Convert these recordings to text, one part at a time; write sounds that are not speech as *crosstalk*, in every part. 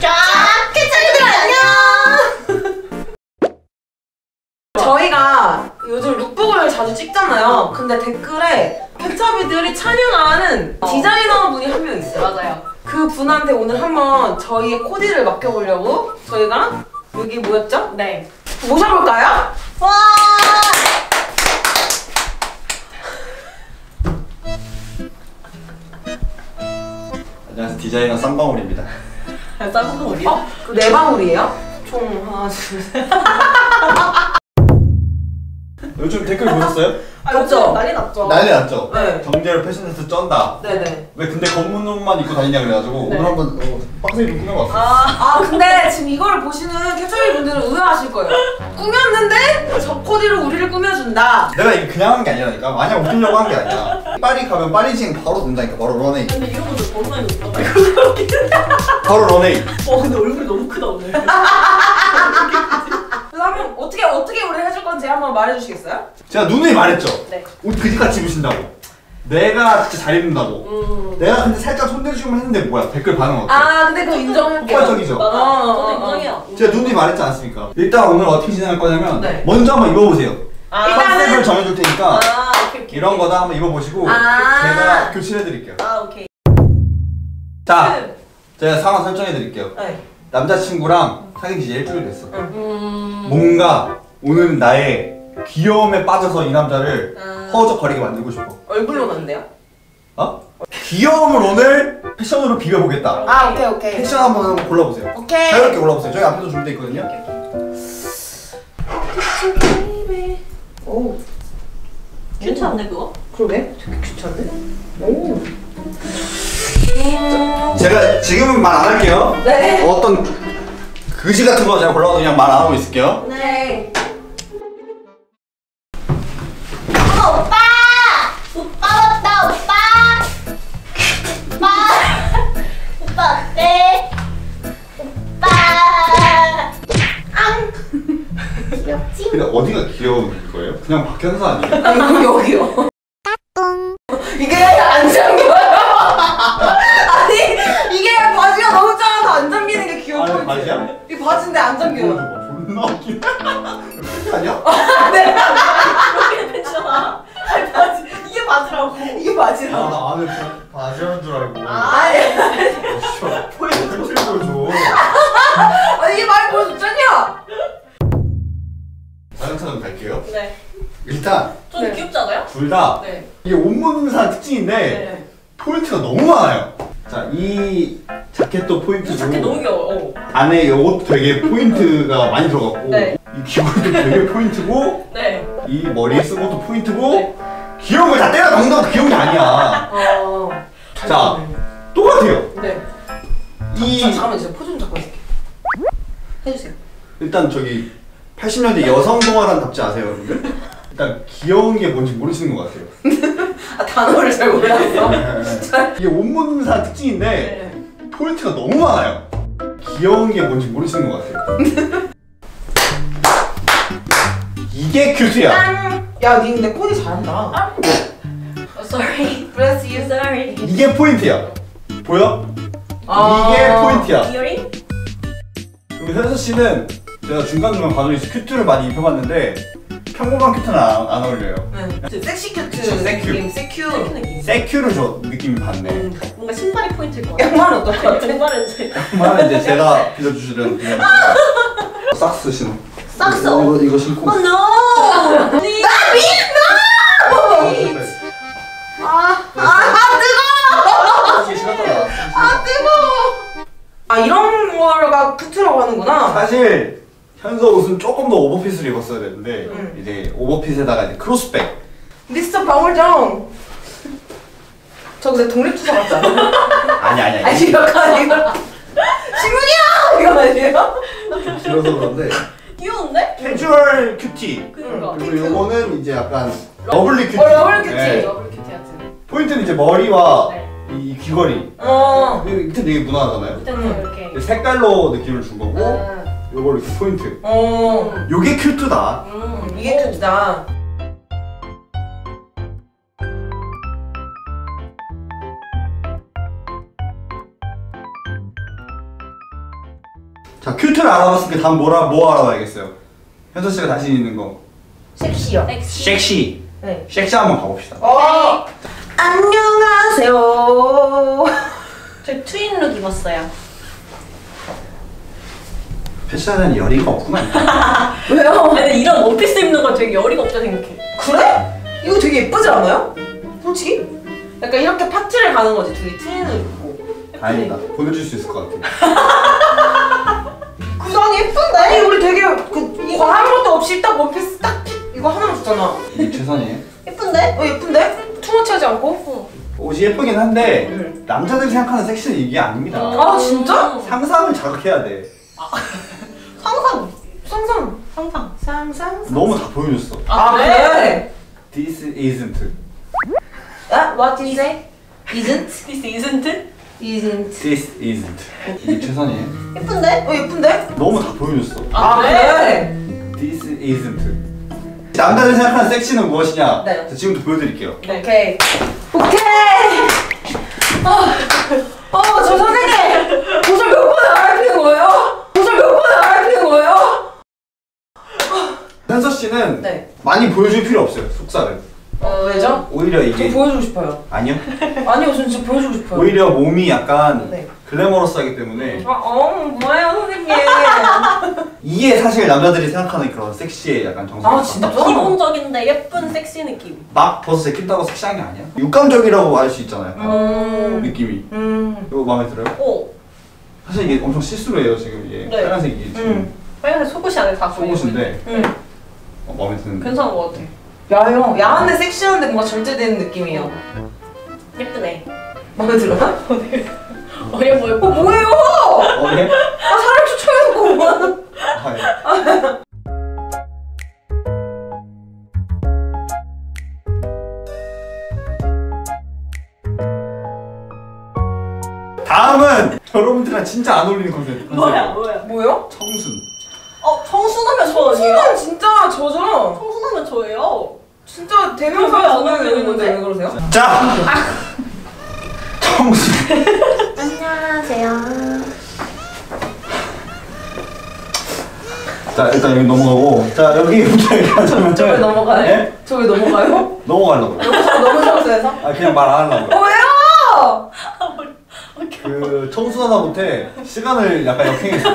자, 캐차리들 안녕! 저희가 요즘 룩북을 자주 찍잖아요. 근데 댓글에 케찹이들이 참여하는 디자이너 분이 한 명 있어요. 맞아요. 그 분한테 오늘 한번 저희의 코디를 맡겨보려고 저희가 여기 모였죠? 네. 모셔볼까요? 와! 안녕하세요 디자이너 쌍방울입니다 우리? 어? 그네 방울이에요? 총 하나, 둘, 셋. 요즘 댓글 보셨어요? 아, 맞죠? 요즘 난리 났죠. 난리 났죠? 네. 정재열 패션 센스 쩐다 네네. 왜 근데 검은 옷만 입고 다니냐 그래가지고 네. 오늘 한번 어, 빡세게 좀 꾸며봤어 아, 아 근데 지금 이거를 보시는 캐쳐리 분들은 의아하실 거예요. 꾸몄는데 저 코디로 우리를 꾸며준다. 내가 이게 그냥 한 게 아니라니까 마냥 웃기려고 한 게 아니야 파리 가면 파리징 바로 돈다니까 바로 런웨이 근데 이런 것도 너무 많이 웃겨. 바로 런웨이 어, 근데 얼굴이 너무 크다, 오늘. *laughs* 한번 어떻게 어떻게 우리 해줄 건지 한번 말해주시겠어요? 제가 누누이 말했죠? 네. 옷 그지같이 입으신다고 내가 진짜 잘 입는다고 음. 내가 근데 살짝 손대주기만 했는데 뭐야 댓글 반응 어때? 아 근데 그거 인정할게요. 폭발적이죠? 맞아. 어, 저도 어, 인정해요. 제가 누누이 말했지 않았습니까? 일단 오늘 어떻게 진행할 거냐면 네. 먼저 한번 입어보세요 아, 일단은- 컨셉을 정해줄 테니까 아, 오케이, 오케이. 이런 거다 한번 입어보시고 아. 제가 교체해드릴게요 아, 오케이. 자 제가 상황 설정해드릴게요 네. 남자친구랑 사귄 지 일주일 됐어 음. 뭔가 오늘 나의 귀여움에 빠져서 이 남자를 아. 허우적거리게 만들고 싶어 얼굴로 난데요? 어? 귀여움을 오늘 패션으로 비벼보겠다 아 오케이 오케이. 패션 한번 한번 골라보세요 오케이. 자유롭게 골라보세요 저희 앞에도 준비되어 있거든요 오 괜찮은데, 그거? 그러게 되게 귀찮네. 오. 제가 지금은 말 안 할게요 네. 어떤 그지 같은 거 제가 골라도 그냥 말 안 하고 있을게요 네. 어, 오빠! 오빠 왔다, 오빠! 오빠! 오빠 어때? 오빠! 앙! 귀엽지? 근데 어디가 귀여운 거예요? 그냥 박현서 아니에요? *laughs* 여기요. 안에 바지라는 줄 알고 아, 보여줘 보여줘 *laughs* 아니 이게 말이 보여줬잖냐. 자전차좀 갈게요 네. 일단 좀 네. 귀엽지 않아요? 둘 다 네. 이게 사람 특징인데 네. 포인트가 너무 많아요 자 이 자켓도 이 포인트고 자켓 너무 귀여워. 어. 안에 이옷 되게 포인트가 많이 들어갔고 네. 이 귀걸이도 되게 포인트고 네. 이 머리에 쓴 것도 포인트고 네. 귀여운 걸 다 때려 넣는다고 귀여운 게 아니야 어. 자 똑같아요 네. 이 자, 잠깐만 진짜 포즈 좀 잡고 있을게. 해주세요. 일단 저기 80년대 여성 동화란 답지 아세요 여러분들? 일단 귀여운 게 뭔지 모르시는 것 같아요 *laughs* 아 단어를 잘 몰랐어. *laughs* 이게 옷 입는 사람 특징인데 네. 포인트가 너무 많아요 귀여운 게 뭔지 모르시는 것 같아요 *laughs* 이게 cute야 짠. 야 니 근데 코디 잘한다. Oh, sorry. Bless you. Sorry. 이게 포인트야 보여? 아. 이게 포인트야? 그리고 현수 씨는 제가 중간중간 봐주면서 cute를 많이 입혀봤는데 평범한 cute는 안, 안 어울려요 네. sexy cute 그쵸, 세큐. 느낌. 세큐. 그 느낌. 세큐를 줘 느낌이 받네 음. 뭔가 신발이 포인트일 것 같아. 양말은 어떨 것 같아? 양말은 이제 정말 이제 제가 빌려주시는 그냥 socks 신어 socks? 이거, 이거 신고 Oh no! *laughs* 이런 거가 cute라고 하는구나. 사실 현서 옷은 조금 더 오버핏을 입었어야 되는데 음. 이제 오버핏에다가 이제 크로스백 미스터 방울정. 저 근데 독립투사 같지 않아? *laughs* 아니 아니 아니, 아니 약간 이거. 신문이야! 이거 아니에요? 길어서 그런데 귀여운데? casual cutie 그니까. 그리고 요거는 이제 약간 lovely cutie 어, lovely cutie. 네. double cutie 같은. 포인트는 이제 머리와 네. 이 귀걸이 어. 이거 밑에 되게 무난하잖아요 밑에는 음. 이렇게. 색깔로 느낌을 준 거고 음. 요걸 이렇게 포인트 어. 요게 cute다 음. 이게 cute다. 자 큐트를 알아봤으니까 다음 뭐라 뭐 알아봐야겠어요. 현서 씨가 자신 있는 거. 섹시요. 섹시. 섹시. 네. 섹시 한번 가봅시다. 어. 안녕하세요. 저 트윈룩 입었어요. 패션은 열의가 없구만. *laughs* 왜요? 근데 이런 원피스 입는 건 되게 열이가 없다 생각해. 그래? 이거 되게 예쁘지 않아요? 솔직히? 약간 이렇게 파티를 가는 거지. 둘이 트윈을 입고. 다행이다. 보내줄 수 있을 것 같아. *laughs* 구성이 예쁜데? 아니 우리 되게 그 과한 것도 없이 딱 원피스 딱 핏, 이거 하나만 줬잖아. 이게 최선이에요. 예쁜데? 어 예쁜데? 투머치하지 않고? 옷이 예쁘긴 한데 응. 남자들이 생각하는 섹시는 이게 아닙니다. 아, 진짜? 상상을 자극해야 돼. 상상. 상상. 너무 다 보여줬어. 아 그래? This isn't. 아 what did you say? Isn't? This isn't? Isn't. This isn't. 이게 최선이에요. 예쁜데? 어 예쁜데? 너무 다 보여줬어. 아 그래? This isn't. 남자들이 생각하는 섹시는 무엇이냐? 네. 자, 지금부터 보여드릴게요. 네. 오케이. 오케이. 어, 어, 저 선생님 도설 몇 번을 알아듣는 거예요? 도설 몇 번을 알아듣는 거예요? 현서 씨는 네. 많이 보여줄 필요 없어요. 속살을. 어 왜죠? 오히려 저 이게 보여주고 싶어요. 아니요. *laughs* 아니요, 전 진짜 보여주고 싶어요. 오히려 몸이 약간 네. 글래머러스하기 때문에 아, 어, 뭐예요, 선생님? *laughs* 이게 사실 남자들이 생각하는 그런 섹시의 약간 정석. 아, 진짜? 기본적인데 예쁜 섹시 느낌. 막 벗어 제낀다고 섹시한 게 아니야. 육감적이라고 할 수 있잖아요. 약간 음, 느낌이. 음, 이거 마음에 들어요? 오. 사실 이게 엄청 시스루해요 지금 이게 네. 빨간색이 지금 음, 빨간색 속옷이 안에 다 속옷인데 음. 어, 마음에 드는데. 괜찮은 것 같아. 야형, 야한데 섹시한데 뭔가 절제되는 느낌이에요. 예쁘네. 마음에 들어요? 어, 얘 뭐, 예뻐? 어, 뭐예요? 어, 예? 아, 사람 추천해놓고 뭐 하는. 아, 예. *laughs* 다음은 여러분들이랑 진짜 안 어울리는 컨셉. 뭐야, 뭐야. 뭐요? 청순. 어, 청순하면 저 아니에요? 순간 진짜 저죠? 청순하면 저예요. 진짜 대명사 그럼 왜안 전화를 어울리는데? 했는데 왜 그러세요? 자, 청순. 안녕하세요. 자 일단 여기 넘어가고 자 여기부터 얘기하자면 저왜 넘어가요? 네? 저왜 넘어가요? 넘어가려고. 너무 청소해서? 아 그냥 말 안 하려고. 어, 왜요? 그 청순하다 못해 시간을 약간 역행했어요.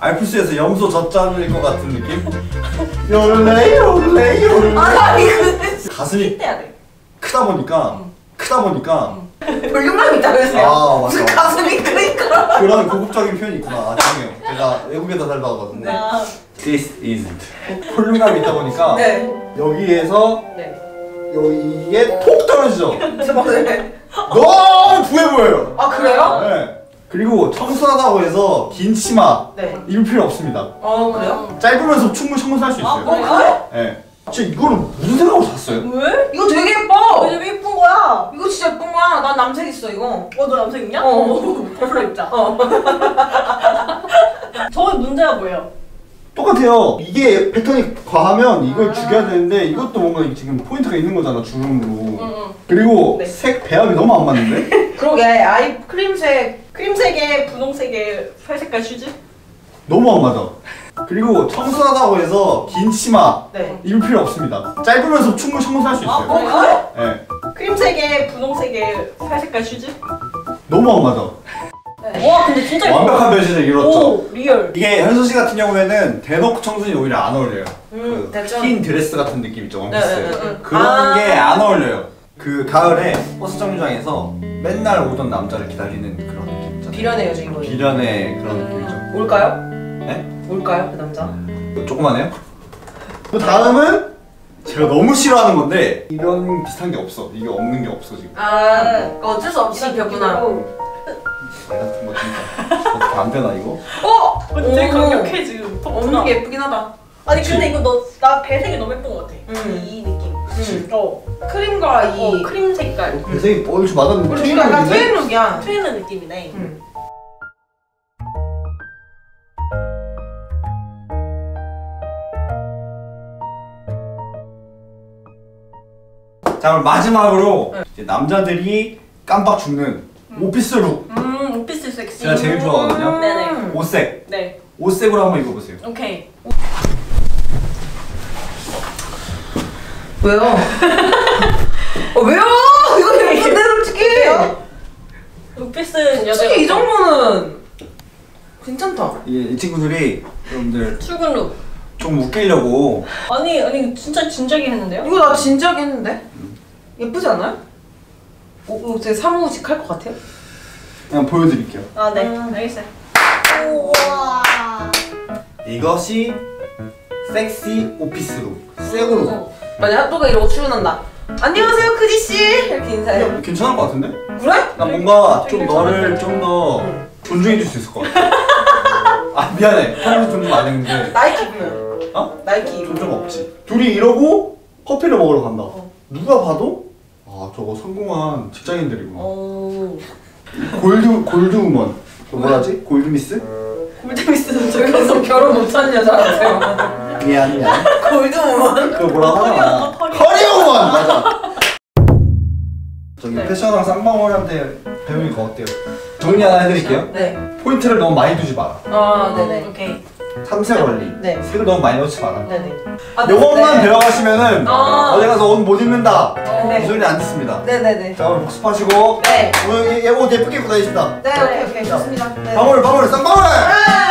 알프스에서 염소 젖잔일 것 같은 느낌? 요레 요레 요레 아니, 근데 가슴이 해야 돼. 크다 보니까 크다 보니까 볼륨감이 있다면서요? 아, 무슨 맞아. 가슴이 크니까. 그런 고급적인 표현이 있구나. 아, 죄송해요. 제가 외국에서 살다 와가지고. 아, This isn't. 볼륨감이 있다 보니까 네. 여기에서 네. 여기에 톡 떨어지죠. *laughs* 네. 너무 부해 보여요. 아, 그래요? 네. 그리고 청순하다고 해서 긴 치마 네. 입을 필요 없습니다. 어, 그래요? 짧으면서 충분히 청순할 수 아, 있어요. 그래요? 네. 진짜 이거를 무슨 생각으로 샀어요? 왜? 이거 되게 예뻐. 왜 이렇게 예쁜 거야? 이거 진짜 예쁜 거야. 난 남색 있어, 이거. 어, 너 남색 있냐? 어. *laughs* 별로 입자. 어. *laughs* 저의 문제가 뭐예요? 똑같아요. 이게 패턴이 과하면 이걸 죽여야 되는데 이것도 뭔가 지금 포인트가 있는 거잖아 주름으로. 응. 그리고 네. 색 배합이 너무 안 맞는데? *laughs* 그러게, 아이 크림색. 크림색에 분홍색에 회색깔 shoes? 너무 안 맞아. 그리고 청순하다고 해서 긴 치마 네. 입을 필요 없습니다. 짧으면서 충분히 청순할 수 아, 있어요. 그래요? 네. 크림색에 분홍색에 회색깔 shoes? 너무 안 맞아. 와 근데 진짜 완벽한 변신을 이뤘죠. 오 real 이게 현수 씨 같은 경우에는 대놓고 청순이 오히려 안 어울려요. 음, 그 됐죠. 흰 드레스 같은 느낌 있죠, 원피스. 네, 네, 네, 네. 그런 아. 게 안 어울려요. 그 가을에 버스 정류장에서 맨날 오던 남자를 기다리는 그런. 비련해요, 주인공이. 비련의 그런 느낌이죠. 올까요? 네? 올까요, 그 남자? 조그만해요? 그 다음은 제가 너무 싫어하는 건데 이런 비슷한 게 없어. 이게 없는 게 없어 지금. 아, 어쩔 수 없이 벽구나. 내 같은 거 진짜 어떻게 안 되나 이거? 어? 근데 되게 오. 강력해 지금 없는 게 예쁘긴 하다. 아니 그치. 근데 이거 너 나 배색이 너무 예쁜 것 같아 음. 이, 이 느낌 음. 어, 크림과 이 어 크림 색깔 배색이 어디서 맞았는데 약간? 트윈룩이야. 트이는 느낌이네 음. 자 그럼 마지막으로 네. 이제 남자들이 깜빡 죽는 오피스 룩. 음 오피스 섹시 제가 제일 좋아하거든요. 네네 음. 옷색. 네. 옷색으로 한번 입어보세요. 오케이. 왜요? *laughs* 어, 왜요? 이거 *laughs* 예쁜데 솔직히. 여자. 솔직히 이 정도는 괜찮다. 이게 이 친구들이 여러분들 출근 룩. 좀 웃기려고 아니 아니 진짜 진작에 했는데요? 이거 나 진지하게 했는데? 예쁘지 않아요? 어, 이거 되게 사무직 할 것 같아요? 그냥 보여드릴게요. 아 네. 음. 알겠어요. 우와. 이것이 섹시 오피스룩. 색으로. 어. 만약 핫도가 이러고 출근한다. 안녕하세요, 크지 씨. 이렇게 인사해. 야, 괜찮을 것 같은데? 그래? 나 뭔가 좀 너를? 좀더 응. 존중해 줄 수 있을 것 같아. *laughs* 아 미안해. 평소 존중 안 했는데. 나이키 입으면. 어? 나이키 입으면. 존중 없지. 둘이 이러고 커피를 먹으러 간다. 어. 누가 봐도 아 저거 성공한 직장인들이구나. 오. 골드 골드우먼. 그 뭐라지? 골드미스? 골드미스는 저기서 결혼 못한 여자라서요. 미안 미안. 골드우먼. 그 뭐라고 하나? 커리어우먼 맞아. 저기 네. 패션왕 쌍방울한테 배우니까 어때요? 정리 하나 해드릴게요. 네. 포인트를 너무 많이 두지 마라. 아, 네네. 오케이. 삼색 원리. 네. 색을 너무 많이 넣지 마라. 네네. 아, 요것만 네. 배워가시면은 아. 어디 가서 옷 못 입는다. 네. 이 소리 안 듣습니다. 네네네. 자 오늘 복습하시고 네. 오늘 얘- 얘옷 예쁘게 입고 다니십니다. 네, 오케이, 오케이. 좋습니다. 네. 방울 방울 쌍방울. 네.